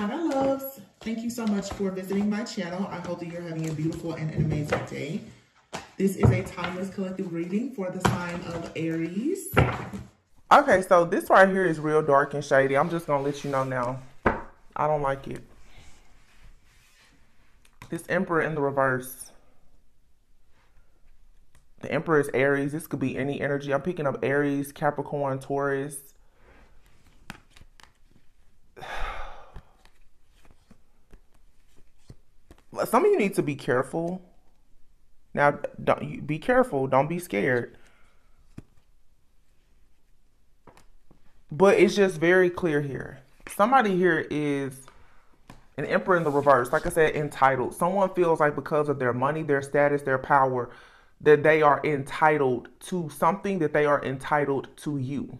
Hi, my loves. Thank you so much for visiting my channel. I hope that you're having a beautiful and an amazing day. This is a timeless collective reading for the sign of Aries. Okay, so this right here is real dark and shady. I'm just going to let you know now. I don't like it. This Emperor in the reverse. The Emperor is Aries. This could be any energy. I'm picking up Aries, Capricorn, Taurus. Some of you need to be careful. Now, don't be careful. Don't be scared. But it's just very clear here. Somebody here is an emperor in the reverse. Like I said, entitled. Someone feels like because of their money, their status, their power, that they are entitled to something, that they are entitled to you.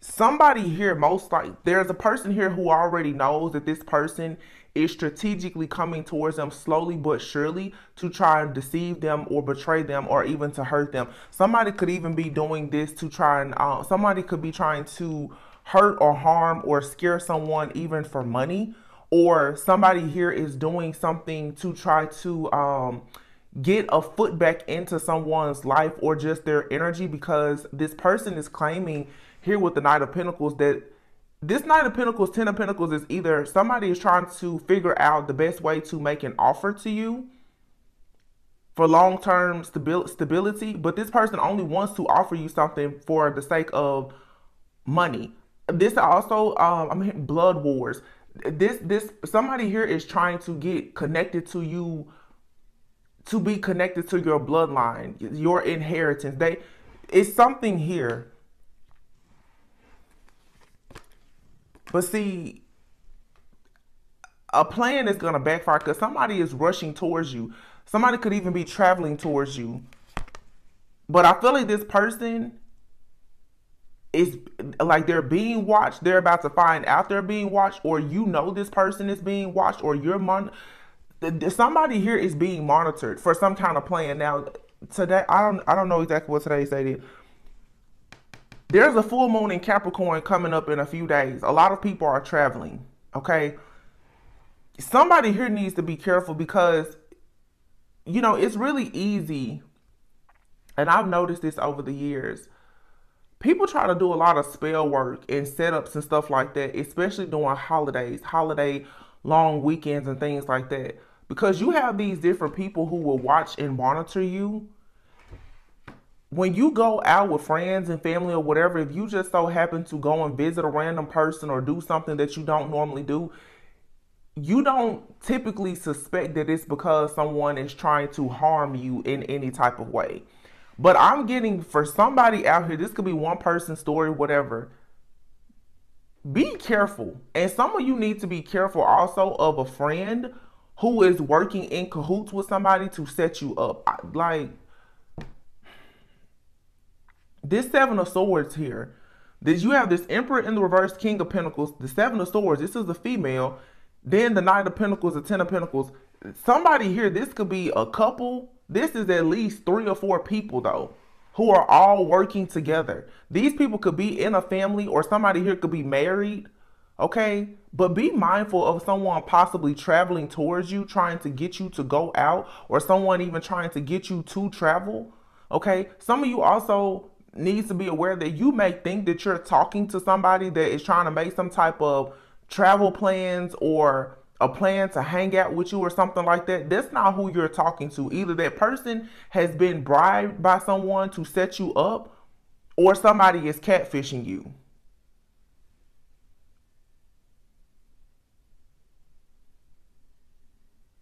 Somebody here, most like, there's a person here who already knows that this person is strategically coming towards them slowly but surely to try and deceive them or betray them or even to hurt them. Somebody could even be doing this to try and, uh, somebody could be trying to hurt or harm or scare someone even for money. Or somebody here is doing something to try to um, get a foot back into someone's life or just their energy because this person is claiming here with the Knight of Pentacles that this Knight of Pentacles, Ten of Pentacles is either somebody is trying to figure out the best way to make an offer to you for long-term stabil stability, but this person only wants to offer you something for the sake of money. This also, um, I'm mean, blood wars. This, this, somebody here is trying to get connected to you, to be connected to your bloodline, your inheritance. They, it's something here But see, a plan is going to backfire because somebody is rushing towards you. Somebody could even be traveling towards you. But I feel like this person is like they're being watched. They're about to find out they're being watched, or you know this person is being watched, or you're mon. Somebody here is being monitored for some kind of plan. Now, today I don't I don't know exactly what today's date is there's a full moon in Capricorn coming up in a few days. A lot of people are traveling, okay? Somebody here needs to be careful because, you know, it's really easy. And I've noticed this over the years. People try to do a lot of spell work and setups and stuff like that, especially during holidays, holiday long weekends and things like that. Because you have these different people who will watch and monitor you when you go out with friends and family or whatever, if you just so happen to go and visit a random person or do something that you don't normally do, you don't typically suspect that it's because someone is trying to harm you in any type of way. But I'm getting for somebody out here, this could be one person's story, whatever. Be careful. And some of you need to be careful also of a friend who is working in cahoots with somebody to set you up. Like, this seven of swords here, that you have this emperor in the reverse, king of pentacles, the seven of swords, this is the female, then the knight of pentacles, the ten of pentacles. Somebody here, this could be a couple. This is at least three or four people though, who are all working together. These people could be in a family or somebody here could be married. Okay, but be mindful of someone possibly traveling towards you, trying to get you to go out, or someone even trying to get you to travel. Okay, some of you also needs to be aware that you may think that you're talking to somebody that is trying to make some type of travel plans or a plan to hang out with you or something like that. That's not who you're talking to. Either that person has been bribed by someone to set you up or somebody is catfishing you.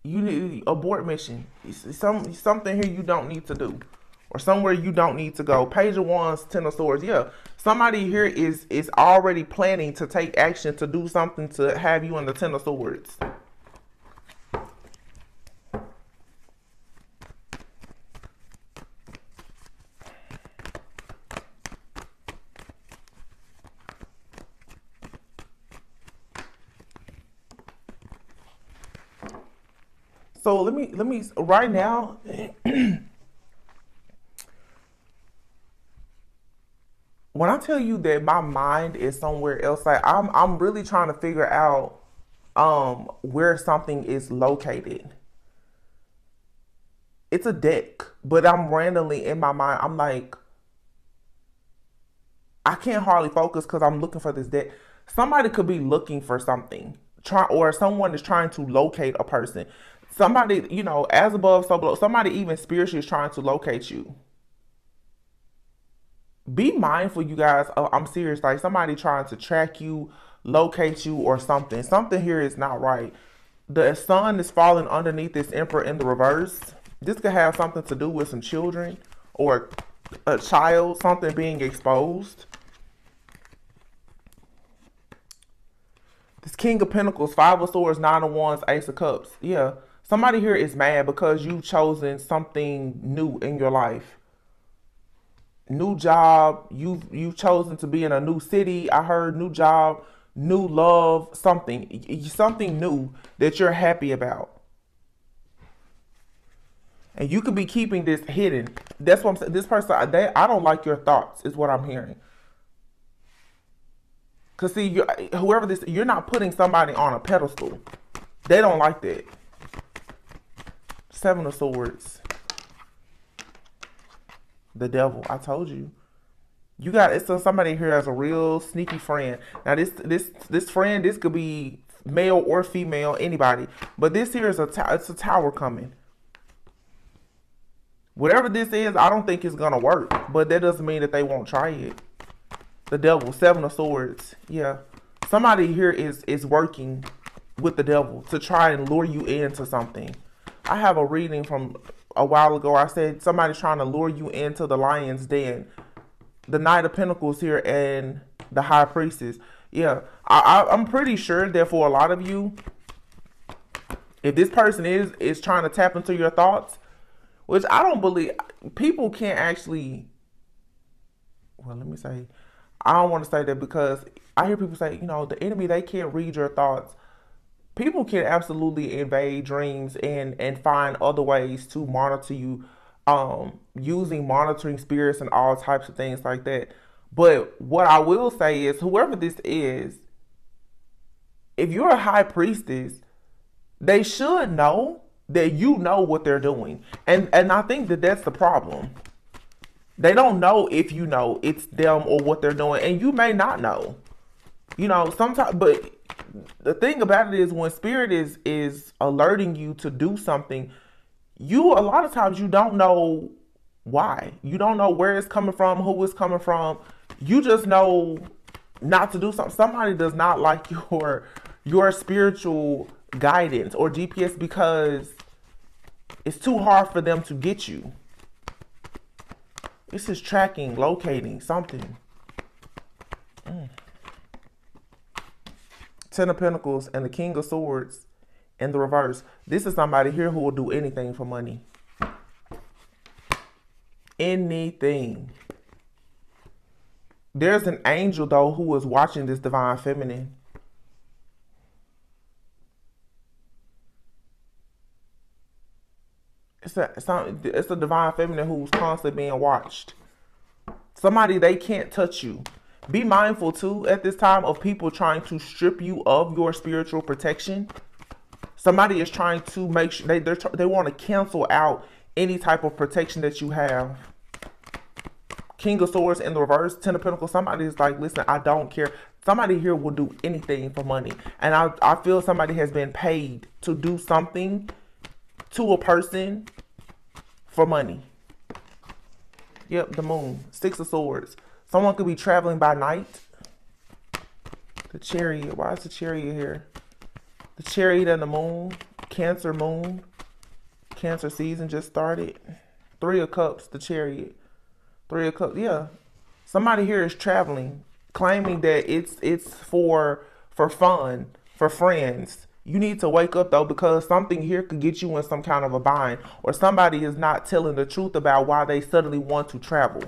You need abort mission. Some something here you don't need to do or somewhere you don't need to go. Page of Wands, Ten of Swords. Yeah, somebody here is is already planning to take action to do something to have you in the Ten of Swords. So let me let me right now when I tell you that my mind is somewhere else, like I'm I'm really trying to figure out um where something is located. It's a deck, but I'm randomly in my mind, I'm like I can't hardly focus because I'm looking for this deck. Somebody could be looking for something, try or someone is trying to locate a person. Somebody, you know, as above, so below. Somebody even spiritually is trying to locate you be mindful, you guys. Oh, I'm serious. Like somebody trying to track you, locate you, or something. Something here is not right. The sun is falling underneath this emperor in the reverse. This could have something to do with some children or a child, something being exposed. This King of Pentacles, Five of Swords, Nine of Wands, Ace of Cups. Yeah. Somebody here is mad because you've chosen something new in your life new job. You've you've chosen to be in a new city. I heard new job, new love, something something new that you're happy about. And you could be keeping this hidden. That's what I'm saying. This person, they, I don't like your thoughts, is what I'm hearing. Cause see, you whoever this, you're not putting somebody on a pedestal. They don't like that. Seven of Swords the devil. I told you. You got it's somebody here has a real sneaky friend. Now this this this friend this could be male or female, anybody. But this here is a it's a tower coming. Whatever this is, I don't think it's gonna work. But that doesn't mean that they won't try it. The devil, seven of swords. Yeah, somebody here is is working with the devil to try and lure you into something. I have a reading from a while ago. I said somebody's trying to lure you into the lion's den. The Knight of Pentacles here and the High Priestess. Yeah, I, I, I'm pretty sure that for a lot of you, if this person is is trying to tap into your thoughts, which I don't believe people can't actually. Well, let me say, I don't want to say that because I hear people say, you know, the enemy they can't read your thoughts people can absolutely invade dreams and and find other ways to monitor you um using monitoring spirits and all types of things like that. But what i will say is whoever this is if you're a high priestess they should know that you know what they're doing. And and i think that that's the problem. They don't know if you know it's them or what they're doing. And you may not know. You know sometimes but the thing about it is when spirit is is alerting you to do something you a lot of times you don't know why. You don't know where it's coming from who it's coming from. You just know not to do something. Somebody does not like your your spiritual guidance or gps because it's too hard for them to get you. This is tracking locating something Ten of Pentacles and the King of Swords in the reverse. This is somebody here who will do anything for money. Anything. There's an angel, though, who is watching this divine feminine. It's a, it's a, it's a divine feminine who's constantly being watched. Somebody, they can't touch you. Be mindful too at this time of people trying to strip you of your spiritual protection. Somebody is trying to make sure they they want to cancel out any type of protection that you have. King of Swords in the reverse, Ten of Pentacles. Somebody is like, listen, I don't care. Somebody here will do anything for money. And I, I feel somebody has been paid to do something to a person for money. Yep, the moon. Six of Swords. Someone could be traveling by night. The chariot. Why is the chariot here? The chariot and the moon. Cancer moon. Cancer season just started. Three of cups. The chariot. Three of cups. Yeah. Somebody here is traveling, claiming that it's it's for for fun, for friends. You need to wake up though because something here could get you in some kind of a bind or somebody is not telling the truth about why they suddenly want to travel.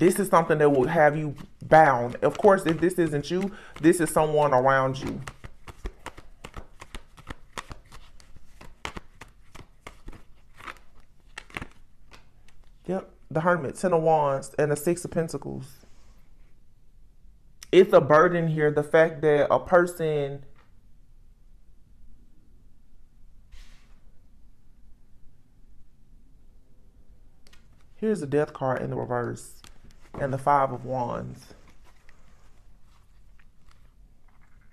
This is something that will have you bound. Of course, if this isn't you, this is someone around you. Yep, the Hermit, Ten of Wands, and the Six of Pentacles. It's a burden here, the fact that a person Here's the death card in the reverse and the five of wands.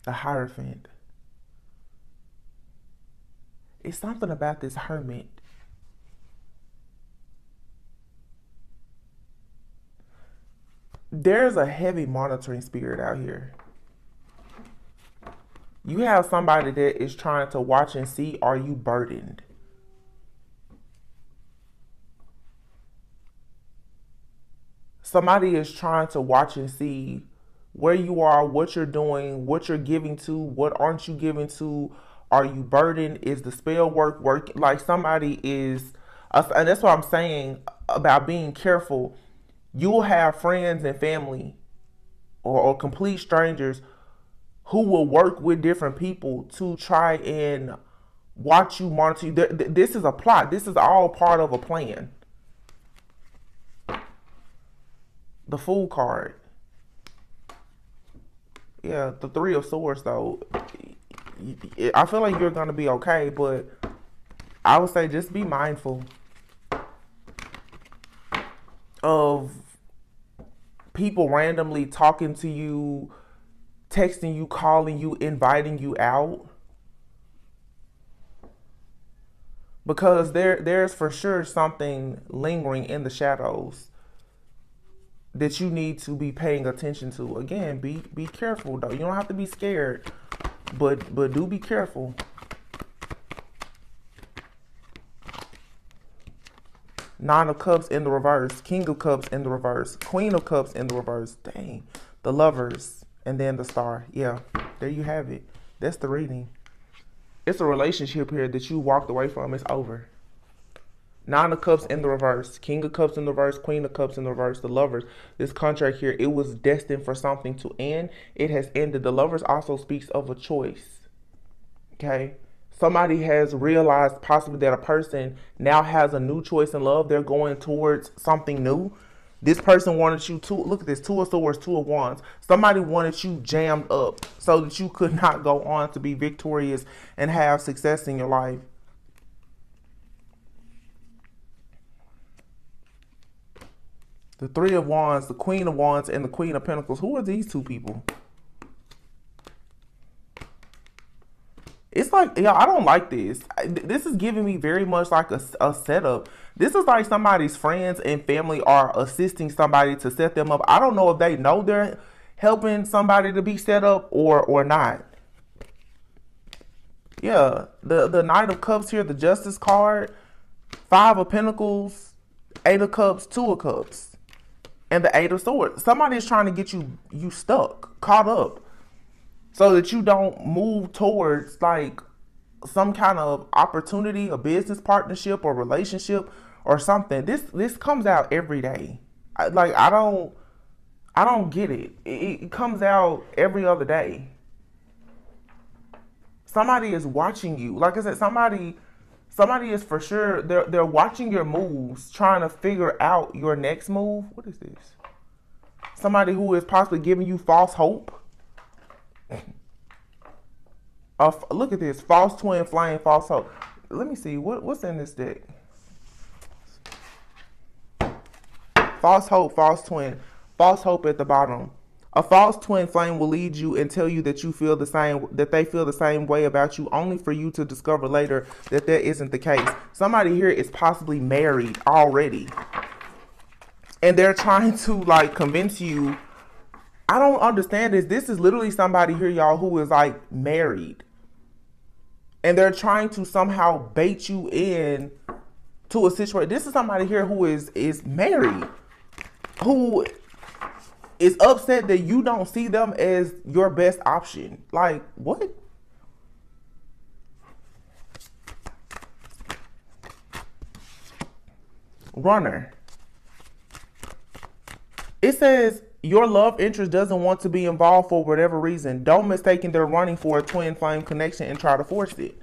The Hierophant. It's something about this hermit. There's a heavy monitoring spirit out here. You have somebody that is trying to watch and see are you burdened? Somebody is trying to watch and see where you are, what you're doing, what you're giving to, what aren't you giving to, are you burdened? Is the spell work working? Like somebody is, and that's what I'm saying about being careful. You'll have friends and family or, or complete strangers who will work with different people to try and watch you monitor you. This is a plot. This is all part of a plan. The fool card. Yeah, the three of swords though. I feel like you're gonna be okay, but I would say just be mindful of people randomly talking to you, texting you, calling you, inviting you out. Because there there's for sure something lingering in the shadows that you need to be paying attention to. Again, be be careful though. You don't have to be scared, but but do be careful. Nine of Cups in the reverse, King of Cups in the reverse, Queen of Cups in the reverse. Dang. The Lovers and then the Star. Yeah, there you have it. That's the reading. It's a relationship here that you walked away from. It's over. Nine of Cups in the reverse, King of Cups in the reverse, Queen of Cups in the reverse, the Lovers. This contract here, it was destined for something to end. It has ended. The Lovers also speaks of a choice. Okay? Somebody has realized possibly that a person now has a new choice in love. They're going towards something new. This person wanted you to look at this two of swords, two of wands. Somebody wanted you jammed up so that you could not go on to be victorious and have success in your life. The Three of Wands, the Queen of Wands, and the Queen of Pentacles. Who are these two people? It's like, yeah, I don't like this. This is giving me very much like a, a setup. This is like somebody's friends and family are assisting somebody to set them up. I don't know if they know they're helping somebody to be set up or or not. Yeah, the the Knight of Cups here, the Justice card, Five of Pentacles, Eight of Cups, Two of Cups and the eight of swords. Somebody is trying to get you you stuck, caught up, so that you don't move towards like some kind of opportunity, a business partnership or relationship or something. This this comes out every day. I, like I don't I don't get it. it. It comes out every other day. Somebody is watching you. Like I said, somebody somebody is for sure they're they're watching your moves, trying to figure out your next move. What is this? Somebody who is possibly giving you false hope. Uh, look at this false twin flame false hope. Let me see what what's in this deck. False hope, false twin, false hope at the bottom. A false twin flame will lead you and tell you that you feel the same that they feel the same way about you only for you to discover later that that isn't the case. Somebody here is possibly married already. And they're trying to like convince you I don't understand this. This is literally somebody here y'all who is like married. And they're trying to somehow bait you in to a situation. This is somebody here who is is married. Who is upset that you don't see them as your best option. Like, what? Runner. It says your love interest doesn't want to be involved for whatever reason. Don't mistake they're running for a twin flame connection and try to force it.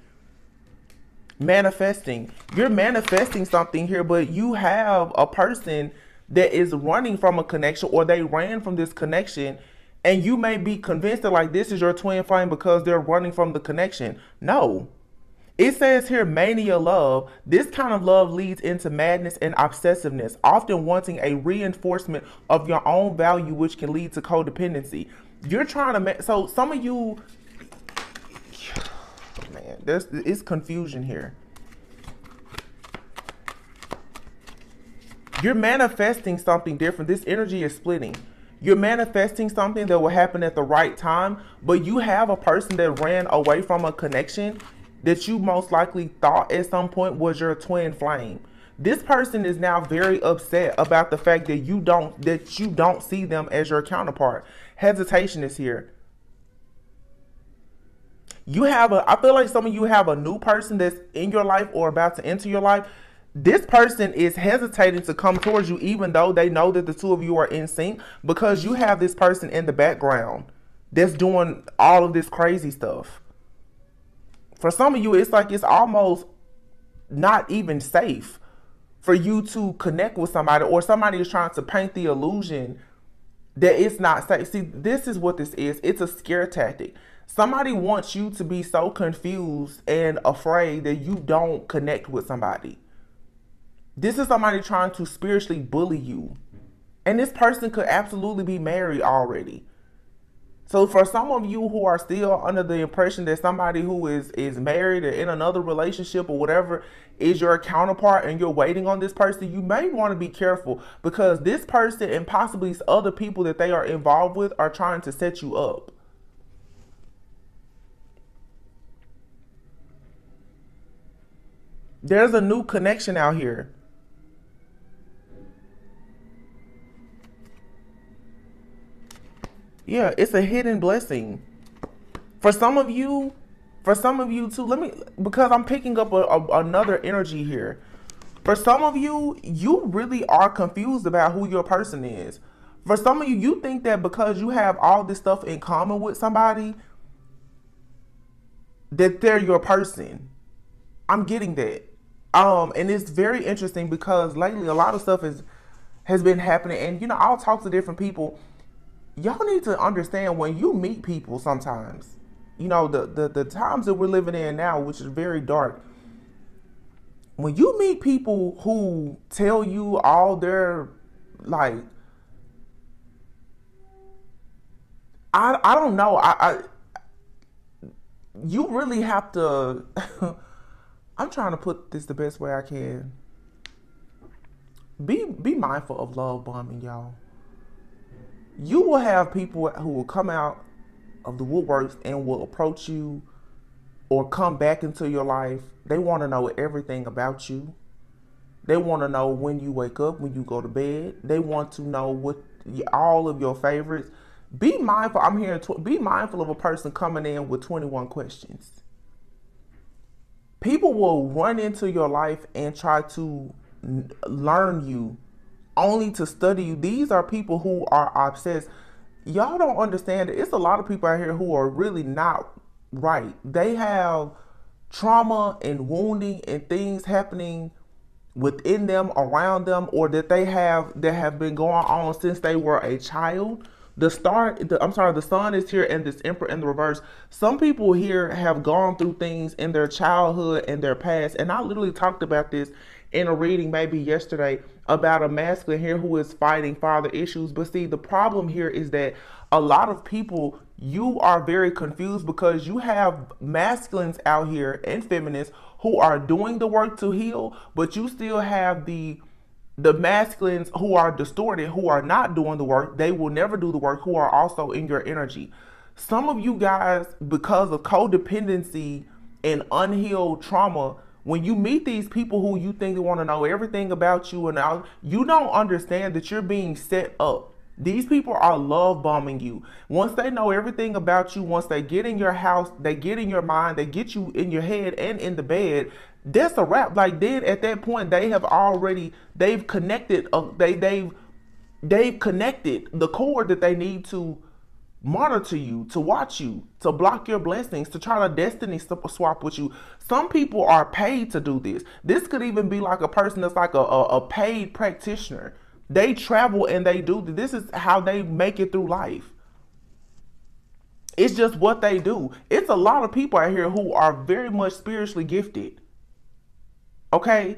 Manifesting. You're manifesting something here, but you have a person that is running from a connection or they ran from this connection and you may be convinced that like this is your twin flame because they're running from the connection. No. It says here mania love. This kind of love leads into madness and obsessiveness, often wanting a reinforcement of your own value, which can lead to codependency. You're trying to make so some of you man, there's it's confusion here. You're manifesting something different. This energy is splitting. You're manifesting something that will happen at the right time, but you have a person that ran away from a connection that you most likely thought at some point was your twin flame. This person is now very upset about the fact that you don't that you don't see them as your counterpart. Hesitation is here. You have a I feel like some of you have a new person that's in your life or about to enter your life this person is hesitating to come towards you even though they know that the two of you are in sync because you have this person in the background that's doing all of this crazy stuff. For some of you, it's like it's almost not even safe for you to connect with somebody or somebody is trying to paint the illusion that it's not safe. See, this is what this is. It's a scare tactic. Somebody wants you to be so confused and afraid that you don't connect with somebody. This is somebody trying to spiritually bully you. And this person could absolutely be married already. So for some of you who are still under the impression that somebody who is is married or in another relationship or whatever is your counterpart and you're waiting on this person, you may want to be careful because this person and possibly other people that they are involved with are trying to set you up. There's a new connection out here. Yeah, it's a hidden blessing. For some of you, for some of you too, let me, because I'm picking up a, a, another energy here. For some of you, you really are confused about who your person is. For some of you, you think that because you have all this stuff in common with somebody, that they're your person. I'm getting that. Um, and it's very interesting because lately a lot of stuff is has been happening, and you know, I'll talk to different people y'all need to understand when you meet people sometimes, you know, the, the, the times that we're living in now, which is very dark, when you meet people who tell you all their like I I don't know. I, I you really have to I'm trying to put this the best way I can. Be be mindful of love bombing, y'all you will have people who will come out of the woodworks and will approach you or come back into your life. They want to know everything about you. They want to know when you wake up, when you go to bed. They want to know what all of your favorites. Be mindful. I'm here. To, be mindful of a person coming in with 21 questions. People will run into your life and try to learn you only to study you. These are people who are obsessed. Y'all don't understand it. It's a lot of people out here who are really not right. They have trauma and wounding and things happening within them, around them, or that they have that have been going on since they were a child. The star, the, I'm sorry, the sun is here and this emperor in the reverse. Some people here have gone through things in their childhood and their past, and I literally talked about this in a reading maybe yesterday about a masculine here who is fighting father issues. But see, the problem here is that a lot of people, you are very confused because you have masculines out here and feminists who are doing the work to heal, but you still have the the masculines who are distorted, who are not doing the work, they will never do the work, who are also in your energy. Some of you guys, because of codependency and unhealed trauma, when you meet these people who you think they want to know everything about you and all, you don't understand that you're being set up. These people are love bombing you. Once they know everything about you, once they get in your house, they get in your mind, they get you in your head and in the bed. That's a wrap. Like then at that point, they have already they've connected. Uh, they they've they've connected the cord that they need to monitor you, to watch you, to block your blessings, to try to destiny swap with you. Some people are paid to do this. This could even be like a person that's like a, a, a paid practitioner They travel and they do. This is how they make it through life. It's just what they do. It's a lot of people out here who are very much spiritually gifted. Okay?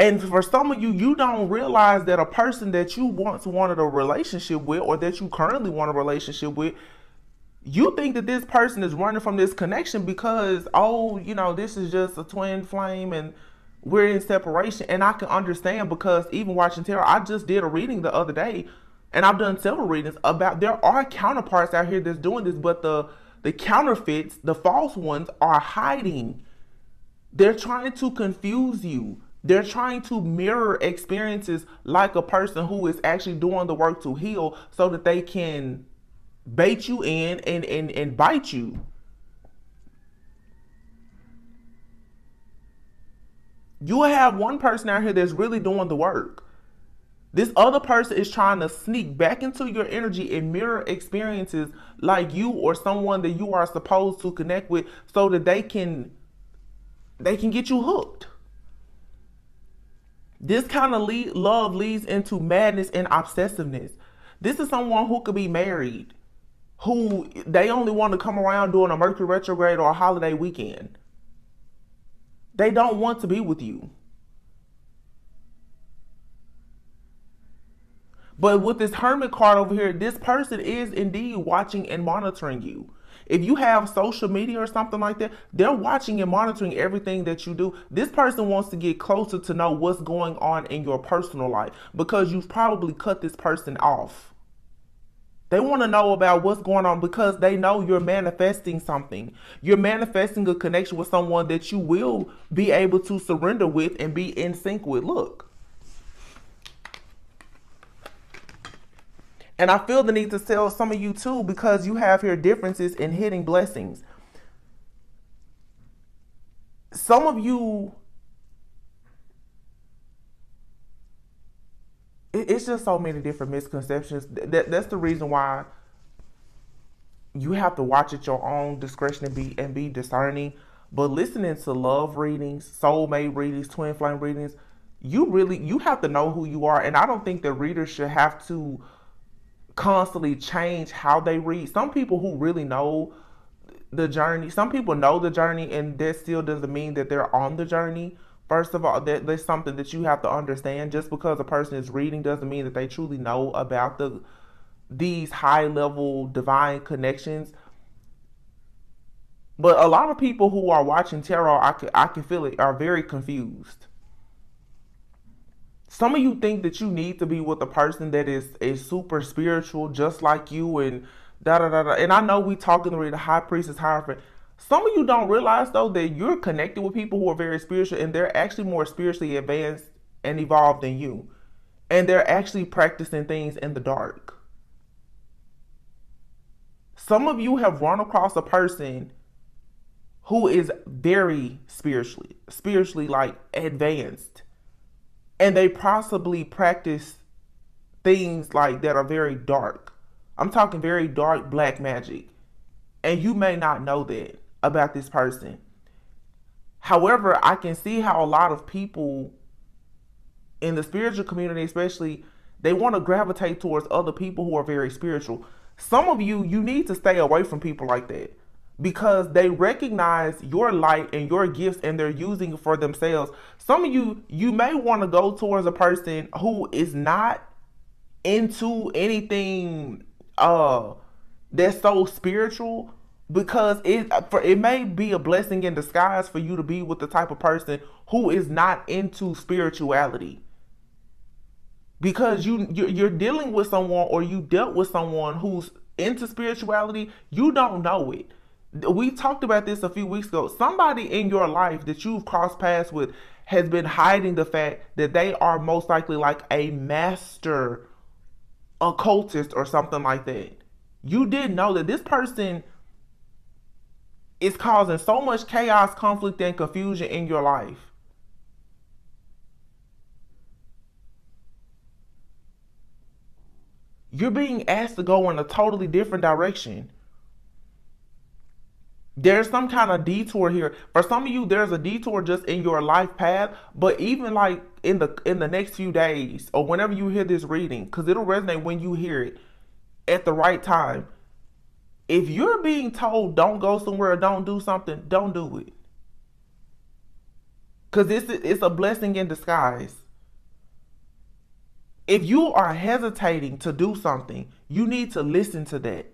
And for some of you, you don't realize that a person that you once wanted a relationship with or that you currently want a relationship with, you think that this person is running from this connection because, oh, you know, this is just a twin flame and we're in separation. And I can understand because even watching tarot, I just did a reading the other day and I've done several readings about there are counterparts out here that's doing this, but the the counterfeits, the false ones, are hiding. They're trying to confuse you. They're trying to mirror experiences like a person who is actually doing the work to heal so that they can bait you in and, and, and bite you. You have one person out here that's really doing the work. This other person is trying to sneak back into your energy and mirror experiences like you or someone that you are supposed to connect with so that they can they can get you hooked. This kind of lead, love leads into madness and obsessiveness. This is someone who could be married, who they only want to come around during a Mercury retrograde or a holiday weekend. They don't want to be with you. But with this hermit card over here, this person is indeed watching and monitoring you. If you have social media or something like that, they're watching and monitoring everything that you do. This person wants to get closer to know what's going on in your personal life because you've probably cut this person off. They want to know about what's going on because they know you're manifesting something. You're manifesting a connection with someone that you will be able to surrender with and be in sync with. Look. And I feel the need to tell some of you too because you have here differences in hitting blessings. Some of you, it's just so many different misconceptions. That, that's the reason why you have to watch at your own discretion and be and be discerning. But listening to love readings, soulmate readings, twin flame readings, you really you have to know who you are. And I don't think the reader should have to constantly change how they read. Some people who really know the journey, some people know the journey, and that still doesn't mean that they're on the journey. First of all, that there's something that you have to understand. Just because a person is reading doesn't mean that they truly know about the these high level divine connections. But a lot of people who are watching tarot, I can I can feel it, are very confused. Some of you think that you need to be with a person that is a super spiritual, just like you, and da da da da. And I know we talking to the high priestess Hierophant. Some of you don't realize though that you're connected with people who are very spiritual, and they're actually more spiritually advanced and evolved than you, and they're actually practicing things in the dark. Some of you have run across a person who is very spiritually, spiritually like advanced and they possibly practice things like that are very dark. I'm talking very dark black magic. And you may not know that about this person. However, I can see how a lot of people in the spiritual community, especially, they want to gravitate towards other people who are very spiritual. Some of you, you need to stay away from people like that because they recognize your light and your gifts and they're using it for themselves. Some of you, you may want to go towards a person who is not into anything uh that's so spiritual because it for it may be a blessing in disguise for you to be with the type of person who is not into spirituality because you you're dealing with someone or you dealt with someone who's into spirituality you don't know it we talked about this a few weeks ago. Somebody in your life that you've crossed paths with has been hiding the fact that they are most likely like a master occultist or something like that. You didn't know that this person is causing so much chaos, conflict, and confusion in your life. You're being asked to go in a totally different direction there's some kind of detour here. For some of you, there's a detour just in your life path, but even like in the in the next few days or whenever you hear this reading, because it'll resonate when you hear it at the right time. If you're being told don't go somewhere or don't do something, don't do it. Cause it's it's a blessing in disguise. If you are hesitating to do something, you need to listen to that.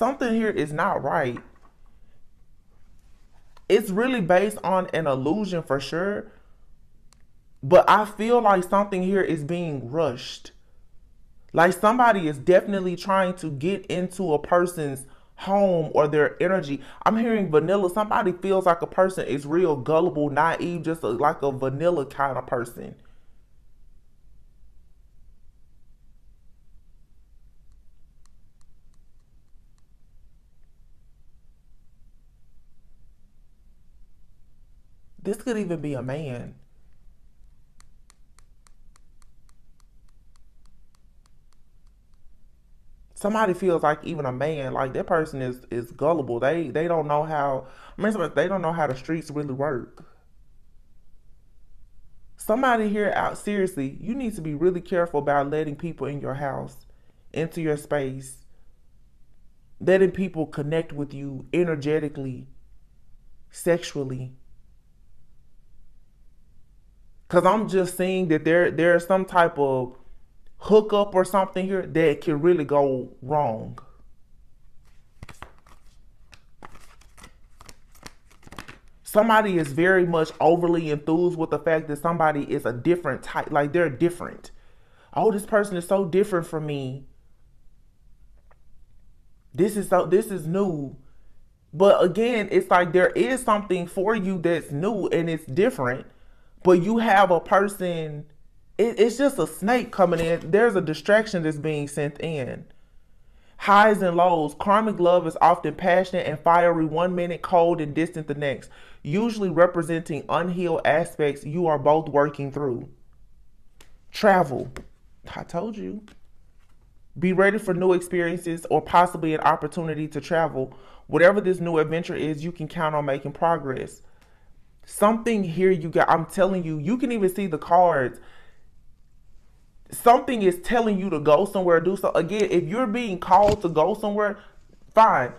Something here is not right. It's really based on an illusion for sure. But I feel like something here is being rushed. Like somebody is definitely trying to get into a person's home or their energy. I'm hearing vanilla. Somebody feels like a person is real gullible, naive, just like a vanilla kind of person. This could even be a man. somebody feels like even a man like that person is is gullible. They they don't know how i mean they don't know how the streets really work. Somebody here out seriously you need to be really careful about letting people in your house into your space letting people connect with you energetically sexually because i'm just seeing that there there's some type of hookup or something here that can really go wrong. Somebody is very much overly enthused with the fact that somebody is a different type, like they're different. Oh, this person is so different from me. This is so this is new. But again, it's like there is something for you that's new and it's different. But you have a person it, it's just a snake coming in. There's a distraction that's being sent in. Highs and lows. Karmic love is often passionate and fiery one minute, cold and distant the next, usually representing unhealed aspects you are both working through. Travel. I told you. Be ready for new experiences or possibly an opportunity to travel. Whatever this new adventure is, you can count on making progress. Something here you got, I'm telling you, you can even see the cards something is telling you to go somewhere, do so. Again, if you're being called to go somewhere, fine.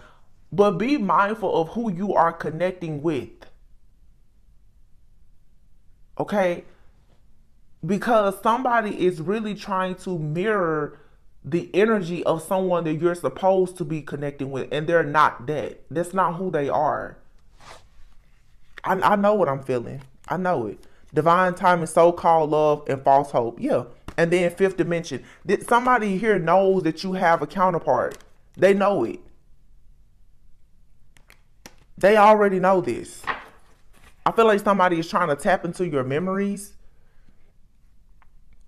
But be mindful of who you are connecting with. Okay? Because somebody is really trying to mirror the energy of someone that you're supposed to be connecting with, and they're not that. That's not who they are. I, I know what I'm feeling. I know it. Divine time is so called love and false hope. Yeah. And then fifth dimension. Did somebody here knows that you have a counterpart? They know it. They already know this. I feel like somebody is trying to tap into your memories.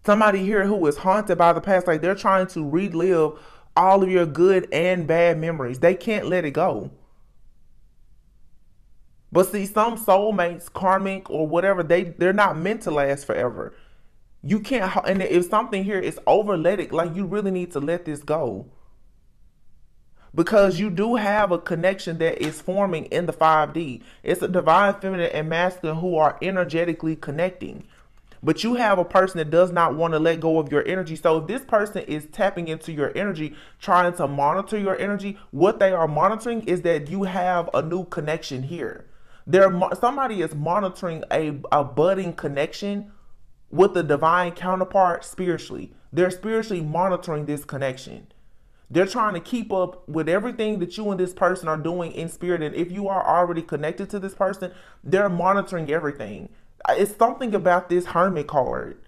Somebody here who is haunted by the past, like they're trying to relive all of your good and bad memories. They can't let it go. But see, some soulmates, karmic or whatever, they they're not meant to last forever. You can't, and if something here is over, let it, like you really need to let this go. Because you do have a connection that is forming in the 5D. It's a divine feminine and masculine who are energetically connecting. But you have a person that does not want to let go of your energy. So if this person is tapping into your energy, trying to monitor your energy, what they are monitoring is that you have a new connection here. There, somebody is monitoring a, a budding connection with the divine counterpart spiritually. They're spiritually monitoring this connection. They're trying to keep up with everything that you and this person are doing in spirit. And if you are already connected to this person, they're monitoring everything. Uh, it's something about this hermit card.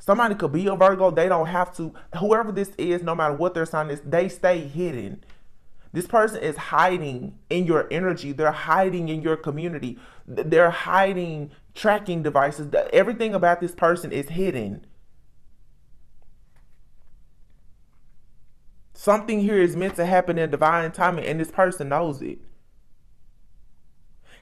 Somebody could be a Virgo. They don't have to. Whoever this is, no matter what their sign is, they stay hidden. This person is hiding in your energy. They're hiding in your community. They're hiding tracking devices. Everything about this person is hidden. Something here is meant to happen in divine timing, and this person knows it.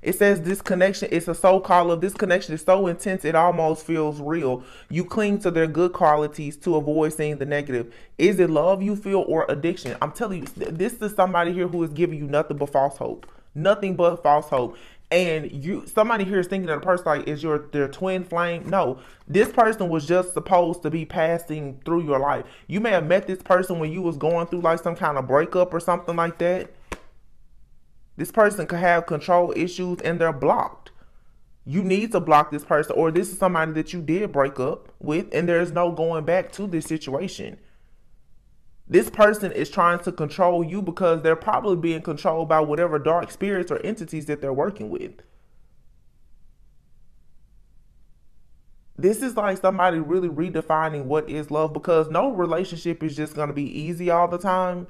It says this connection, it's a soul call this connection is so intense it almost feels real. You cling to their good qualities to avoid seeing the negative. Is it love you feel or addiction? I'm telling you, this is somebody here who is giving you nothing but false hope. Nothing but false hope. And you somebody here is thinking that a person like is your their twin flame. No. This person was just supposed to be passing through your life. You may have met this person when you was going through like some kind of breakup or something like that. This person could have control issues and they're blocked. You need to block this person, or this is somebody that you did break up with, and there's no going back to this situation. This person is trying to control you because they're probably being controlled by whatever dark spirits or entities that they're working with. This is like somebody really redefining what is love because no relationship is just going to be easy all the time.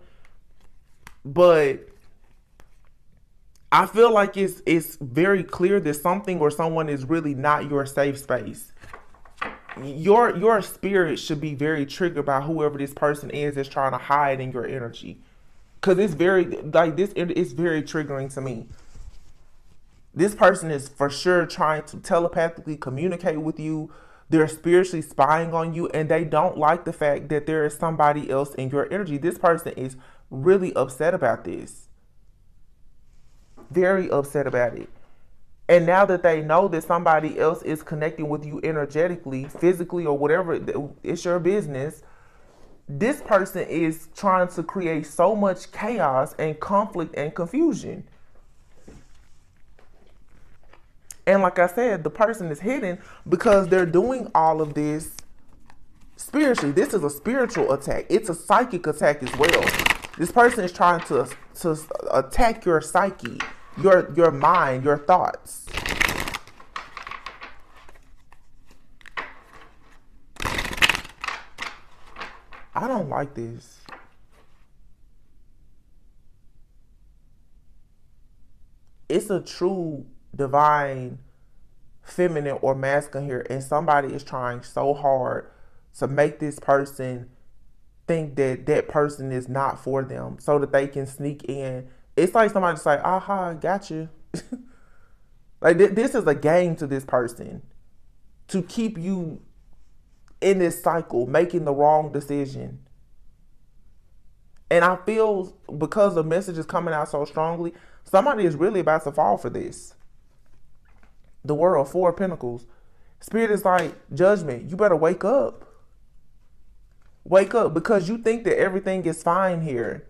But I feel like it's it's very clear that something or someone is really not your safe space. Your your spirit should be very triggered by whoever this person is that's trying to hide in your energy. Because it's very like this it's very triggering to me. This person is for sure trying to telepathically communicate with you. They're spiritually spying on you and they don't like the fact that there is somebody else in your energy. This person is really upset about this very upset about it and now that they know that somebody else is connecting with you energetically, physically, or whatever, it's your business. This person is trying to create so much chaos and conflict and confusion. And like I said, the person is hidden because they're doing all of this spiritually. This is a spiritual attack. It's a psychic attack as well. This person is trying to to attack your psyche your your mind, your thoughts. I don't like this. It's a true divine feminine or masculine here and somebody is trying so hard to make this person think that that person is not for them so that they can sneak in it's like somebody's like, aha, got you. like th- this is a game to this person to keep you in this cycle, making the wrong decision. And I feel because the message is coming out so strongly, somebody is really about to fall for this. The world, four pentacles. Spirit is like, judgment, you better wake up. Wake up because you think that everything is fine here.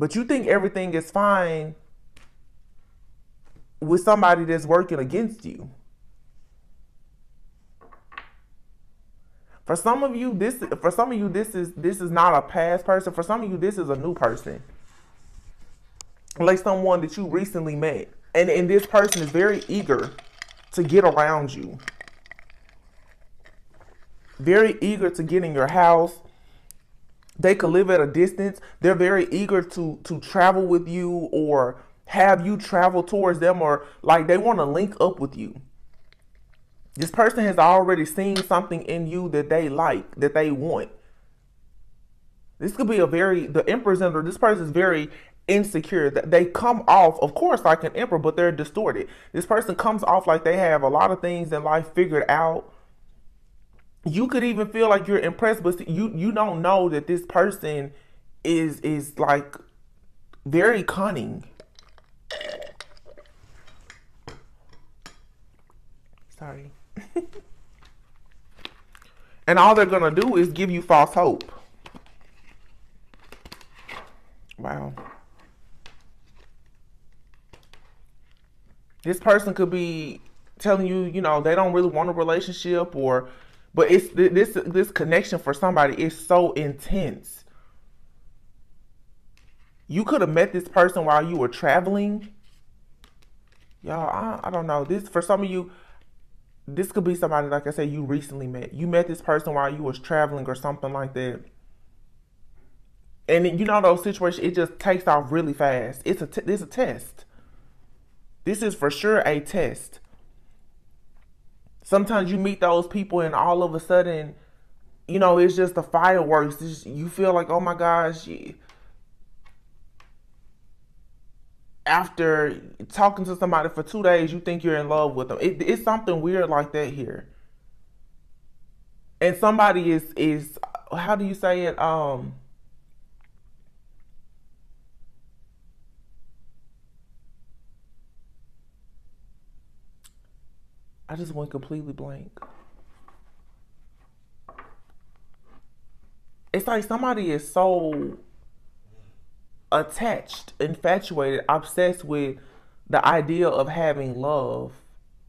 But you think everything is fine with somebody that's working against you. For some of you, this for some of you, this is this is not a past person. For some of you, this is a new person. Like someone that you recently met. And, and this person is very eager to get around you. Very eager to get in your house, they could live at a distance. They're very eager to to travel with you or have you travel towards them or like they want to link up with you. This person has already seen something in you that they like, that they want. This could be a very the emperor's under this person is very insecure. That they come off, of course, like an emperor, but they're distorted. This person comes off like they have a lot of things in life figured out you could even feel like you're impressed, but you you don't know that this person is is like very cunning. Sorry. and all they're gonna do is give you false hope. Wow. This person could be telling you, you know, they don't really want a relationship or but it's this this connection for somebody is so intense. You could have met this person while you were traveling. Y'all, I, I don't know. This for some of you, this could be somebody like I said you recently met. You met this person while you was traveling or something like that. And you know those situations, it just takes off really fast. It's a t- this a test. This is for sure a test sometimes you meet those people and all of a sudden, you know, it's just the fireworks. Just, you feel like, oh my gosh. After talking to somebody for two days, you think you're in love with them. It, it's something weird like that here. And somebody is is how do you say it? Um I just went completely blank. It's like somebody is so attached, infatuated, obsessed with the idea of having love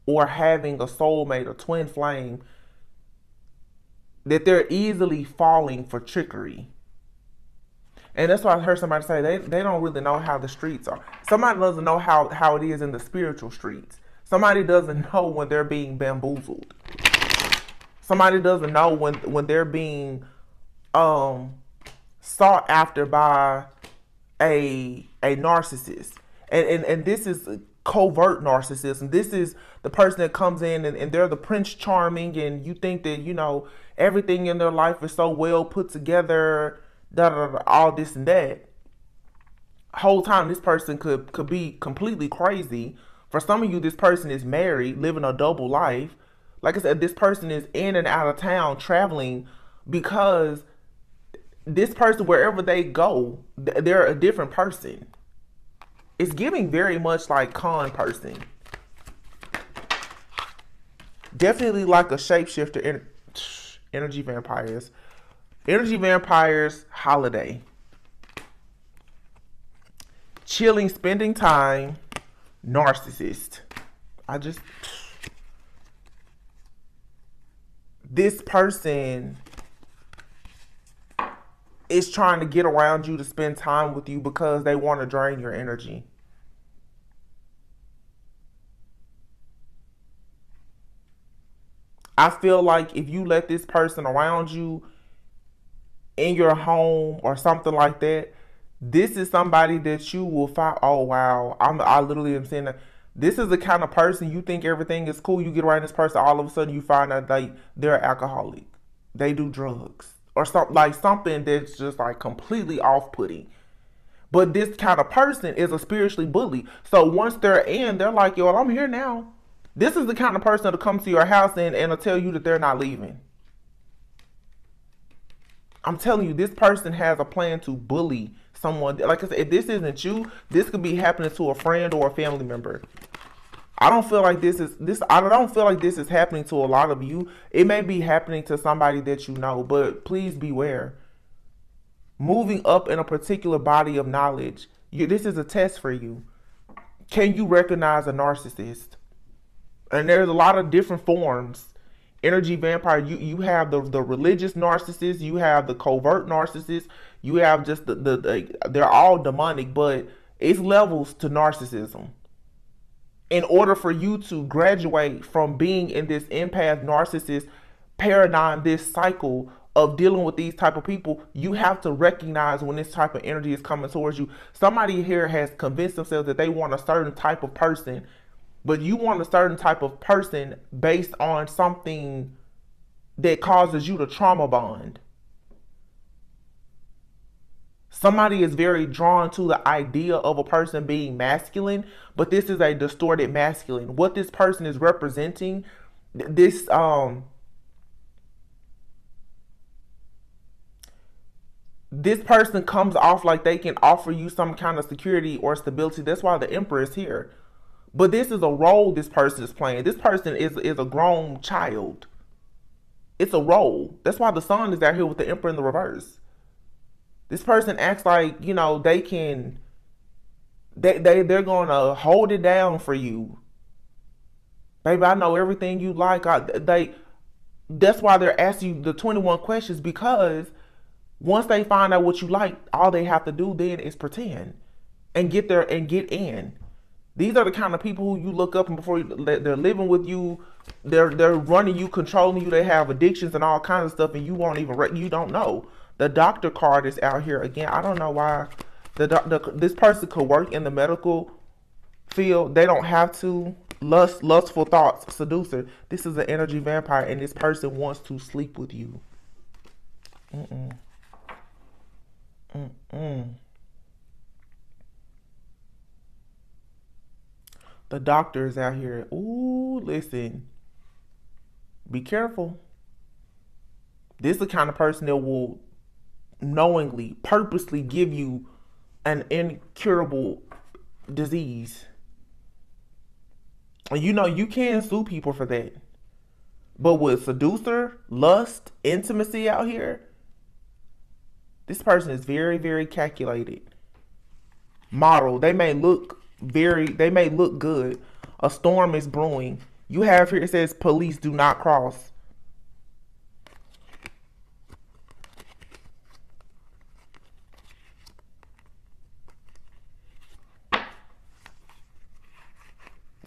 or having a soulmate, a twin flame, that they're easily falling for trickery. And that's why I heard somebody say they, they don't really know how the streets are. Somebody doesn't know how, how it is in the spiritual streets. Somebody doesn't know when they're being bamboozled. Somebody doesn't know when when they're being um sought after by a a narcissist. And and, and this is covert narcissism. This is the person that comes in and, and they're the prince charming and you think that, you know, everything in their life is so well put together, da da da, all this and that. Whole time this person could could be completely crazy. For some of you, this person is married, living a double life. Like I said, this person is in and out of town traveling because this person, wherever they go, they're a different person. It's giving very much like con person. Definitely like a shapeshifter energy vampires. Energy vampires holiday. Chilling, spending time, narcissist. I just this person is trying to get around you to spend time with you because they want to drain your energy. I feel like if you let this person around you in your home or something like that, this is somebody that you will find. Oh wow, I'm I literally am saying that this is the kind of person you think everything is cool. You get around this person, all of a sudden you find out like they're alcoholic, they do drugs, or something like something that's just like completely off-putting. But this kind of person is a spiritually bully. So once they're in, they're like, yo, I'm here now. This is the kind of person that comes to your house and, and tell you that they're not leaving. I'm telling you, this person has a plan to bully someone. Like I said, if this isn't you, this could be happening to a friend or a family member. I don't feel like this is this. I don't feel like this is happening to a lot of you. It may be happening to somebody that you know, but please beware. Moving up in a particular body of knowledge, you, this is a test for you. Can you recognize a narcissist? and there's a lot of different forms energy vampire you you have the the religious narcissist you have the covert narcissist you have just the, the, the they're all demonic but it's levels to narcissism in order for you to graduate from being in this empath narcissist paradigm this cycle of dealing with these type of people you have to recognize when this type of energy is coming towards you somebody here has convinced themselves that they want a certain type of person but you want a certain type of person based on something that causes you to trauma bond. Somebody is very drawn to the idea of a person being masculine, but this is a distorted masculine. What this person is representing, this um this person comes off like they can offer you some kind of security or stability. That's why the emperor is here. But this is a role this person is playing. This person is is a grown child. It's a role. That's why the sun is out here with the emperor in the reverse. This person acts like, you know, they can they they they're gonna hold it down for you. Baby, I know everything you like. I, they that's why they're asking you the 21 questions because once they find out what you like, all they have to do then is pretend and get there and get in. These are the kind of people who you look up and before you, they're living with you, they're they're running you, controlling you. They have addictions and all kinds of stuff, and you won't even you don't know. The doctor card is out here again. I don't know why the, the this person could work in the medical field. They don't have to. Lust, lustful thoughts, seducer. This is an energy vampire, and this person wants to sleep with you. Mm-mm. Mm-mm. the doctors out here. Ooh, listen. Be careful. This is the kind of person that will knowingly, purposely give you an incurable disease. And you know, you can sue people for that. But with seducer, lust, intimacy out here, this person is very, very calculated. Model. They may look very, they may look good. A storm is brewing. You have here, it says police do not cross.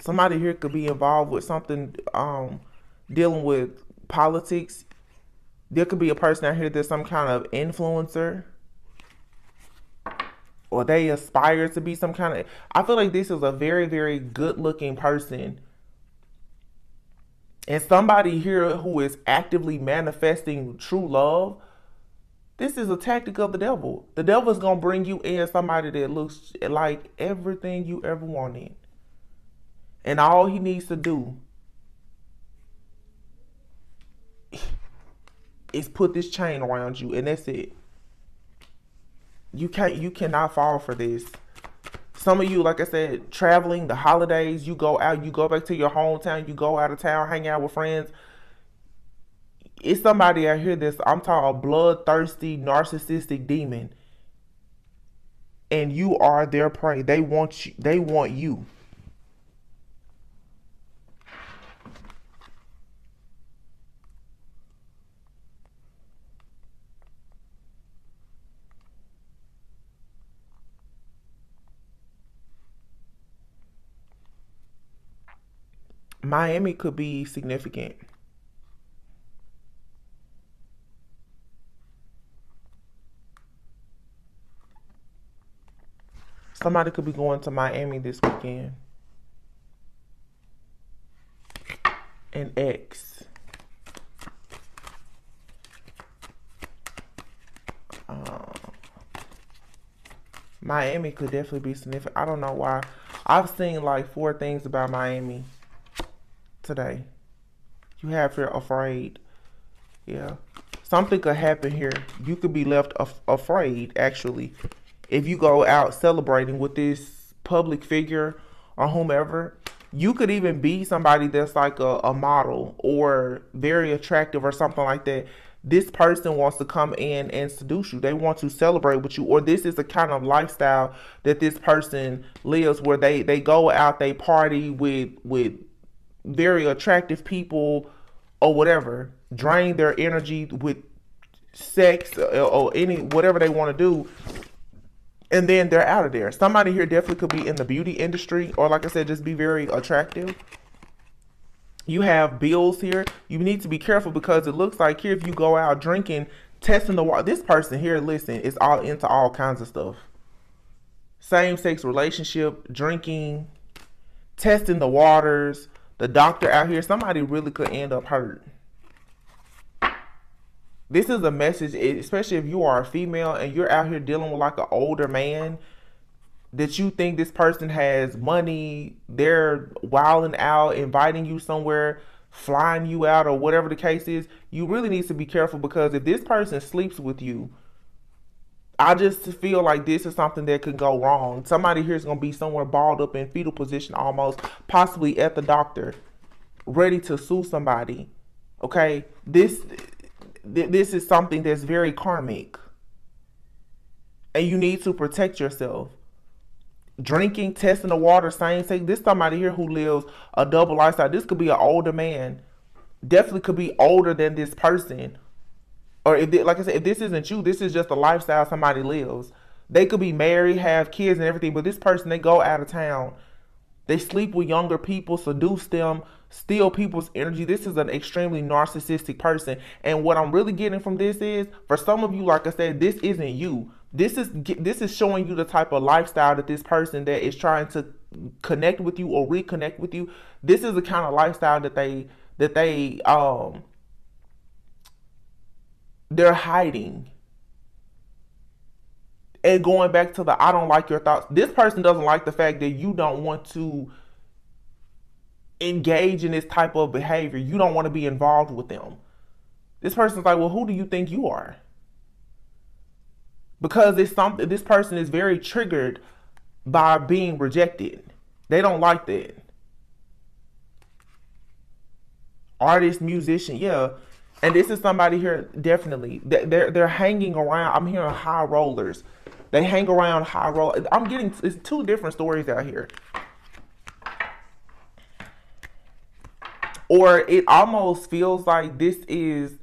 Somebody here could be involved with something um, dealing with politics. There could be a person out here that's some kind of influencer. Or they aspire to be some kind of. I feel like this is a very, very good looking person. And somebody here who is actively manifesting true love. This is a tactic of the devil. The devil is going to bring you in somebody that looks like everything you ever wanted. And all he needs to do is put this chain around you and that's it. You can't you cannot fall for this. Some of you, like I said, traveling, the holidays, you go out, you go back to your hometown, you go out of town, hang out with friends. It's somebody out here that's I'm talking a bloodthirsty, narcissistic demon. And you are their prey. They want you they want you. Miami could be significant. Somebody could be going to Miami this weekend. An ex. Uh, Miami could definitely be significant. I don't know why. I've seen like four things about Miami today. You have here afraid. Yeah. Something could happen here. You could be left af afraid, actually. If you go out celebrating with this public figure or whomever, you could even be somebody that's like a, a model or very attractive or something like that this person wants to come in and seduce you. They want to celebrate with you, or this is the kind of lifestyle that this person lives, where they they go out, they party with with very attractive people or whatever drain their energy with sex uh, or any whatever they want to do and then they're out of there. Somebody here definitely could be in the beauty industry or like i said just be very attractive. You have bills here. You need to be careful because it looks like here if you go out drinking testing the water this person here listen is all into all kinds of stuff. Same-sex relationship drinking testing the waters the doctor out here, somebody really could end up hurt. This is a message, especially if you are a female and you're out here dealing with like an older man that you think this person has money, they're wilding out, inviting you somewhere, flying you out, or whatever the case is, you really need to be careful because if this person sleeps with you, I just feel like this is something that could go wrong. Somebody here is going to be somewhere balled up in fetal position almost, possibly at the doctor, ready to sue somebody. Okay? This th this is something that's very karmic. And you need to protect yourself. Drinking, testing the water, same thing. This somebody here who lives a double lifestyle. This could be an older man. Definitely could be older than this person or if like I said, if this isn't you, this is just a lifestyle somebody lives. They could be married, have kids and everything, but this person they go out of town. They sleep with younger people, seduce them, steal people's energy. This is an extremely narcissistic person. And what I'm really getting from this is, for some of you, like I said, this isn't you. This is this is showing you the type of lifestyle that this person that is trying to connect with you or reconnect with you. This is the kind of lifestyle that they that they um they're hiding and going back to the I don't like your thoughts. This person doesn't like the fact that you don't want to engage in this type of behavior. You don't want to be involved with them. This person's like, well, who do you think you are? Because it's something this person is very triggered by being rejected. They don't like that. artist, musician, yeah. And this is somebody here definitely. They're they're hanging around. I'm hearing high rollers. They hang around high roll. I'm getting it's two different stories out here. Or it almost feels like this is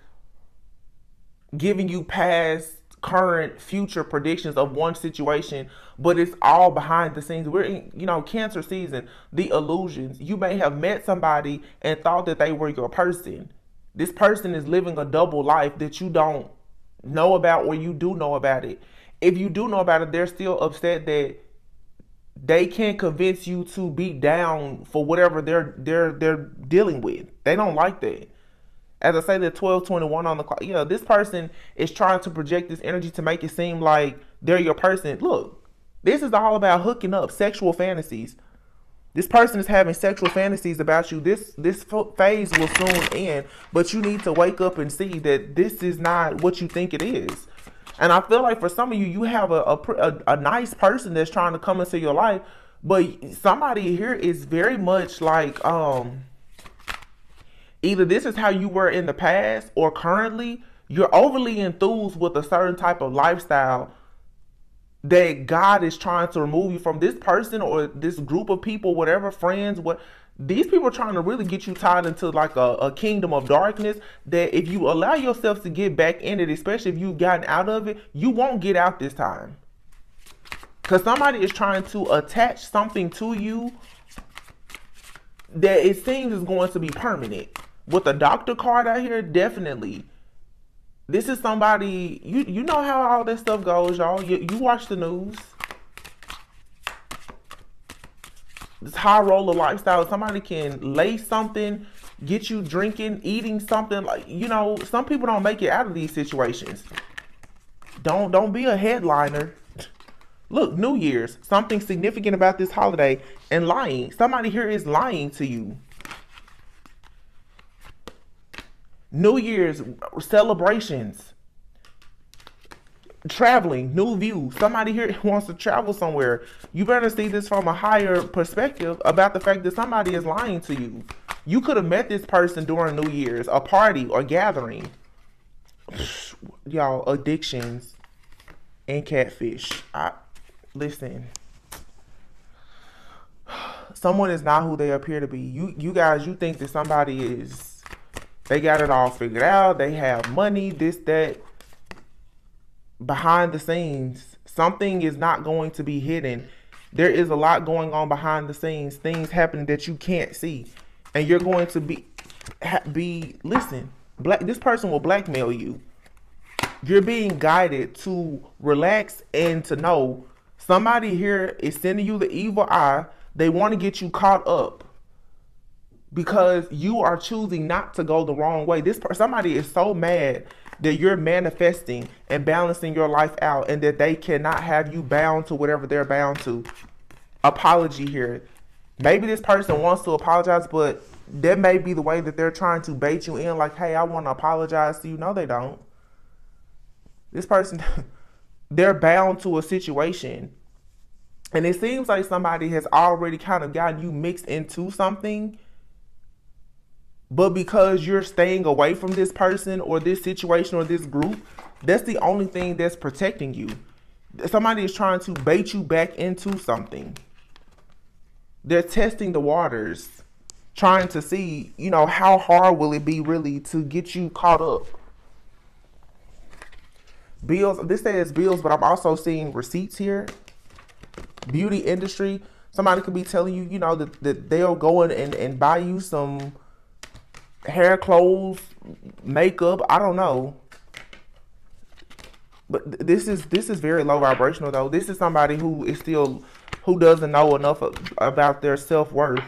giving you past, current, future predictions of one situation, but it's all behind the scenes. We're in, you know, cancer season, the illusions. You may have met somebody and thought that they were your person. This person is living a double life that you don't know about or you do know about it. If you do know about it, they're still upset that they can't convince you to be down for whatever they're they're they're dealing with. They don't like that as I say, the 1221 on the clock, know, this person is trying to project this energy to make it seem like they're your person. Look, this is all about hooking up, sexual fantasies. This person is having sexual fantasies about you. This this phase will soon end, but you need to wake up and see that this is not what you think it is. And I feel like for some of you, you have a, a, a nice person that's trying to come into your life, but somebody here is very much like um either this is how you were in the past or currently you're overly enthused with a certain type of lifestyle that God is trying to remove you from this person or this group of people, whatever friends, what these people are trying to really get you tied into like a, a kingdom of darkness that if you allow yourself to get back in it, especially if you've gotten out of it, you won't get out this time. Because somebody is trying to attach something to you that it seems is going to be permanent with a doctor card out here, definitely. This is somebody you you know how all this stuff goes, y'all. You you watch the news. This high roller lifestyle, somebody can lay something, get you drinking, eating something like you know, some people don't make it out of these situations. Don't don't be a headliner. Look, New Year's, something significant about this holiday and lying. Somebody here is lying to you. New Year's celebrations, traveling, new views. Somebody here wants to travel somewhere. You better see this from a higher perspective about the fact that somebody is lying to you. You could have met this person during New Year's, a party or gathering. Y'all, addictions and catfish. I listen. Someone is not who they appear to be. You you guys, you think that somebody is they got it all figured out. They have money, this, that. Behind the scenes, something is not going to be hidden. There is a lot going on behind the scenes, things happening that you can't see. And you're going to be, be listen, black, this person will blackmail you. You're being guided to relax and to know somebody here is sending you the evil eye. They want to get you caught up because you are choosing not to go the wrong way. This person somebody is so mad that you're manifesting and balancing your life out and that they cannot have you bound to whatever they're bound to. Apology here. Maybe this person wants to apologize, but that may be the way that they're trying to bait you in like, "Hey, I want to apologize to you." No, they don't. This person they're bound to a situation. And it seems like somebody has already kind of gotten you mixed into something but because you're staying away from this person or this situation or this group, that's the only thing that's protecting you. Somebody is trying to bait you back into something. They're testing the waters, trying to see, you know, how hard will it be really to get you caught up. Bills, this says bills, but I'm also seeing receipts here. Beauty industry, somebody could be telling you, you know, that, that they'll go in and, and buy you some hair, clothes, makeup. I don't know. But this is this is very low vibrational though. This is somebody who is still who doesn't know enough about their self worth.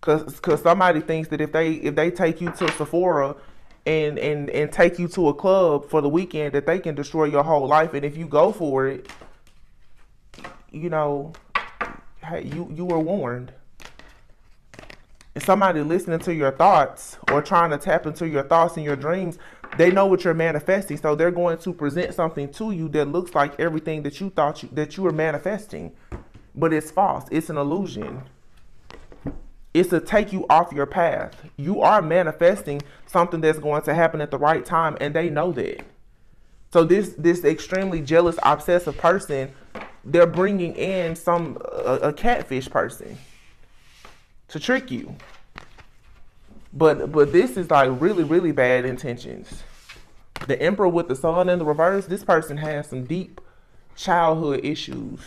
Cause, cause somebody thinks that if they if they take you to Sephora and and and take you to a club for the weekend that they can destroy your whole life and if you go for it you know hey you you were warned somebody listening to your thoughts or trying to tap into your thoughts and your dreams, they know what you're manifesting. So they're going to present something to you that looks like everything that you thought you, that you were manifesting, but it's false. It's an illusion. It's to take you off your path. You are manifesting something that's going to happen at the right time, and they know that. So this this extremely jealous, obsessive person, they're bringing in some a, a catfish person to trick you. But but this is like really really bad intentions. The emperor with the sun in the reverse. This person has some deep childhood issues,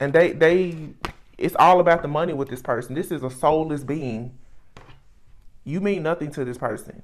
and they they it's all about the money with this person. This is a soulless being. You mean nothing to this person.